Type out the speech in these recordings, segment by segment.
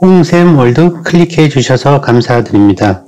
홍샘월드 클릭해 주셔서 감사드립니다.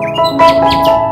Música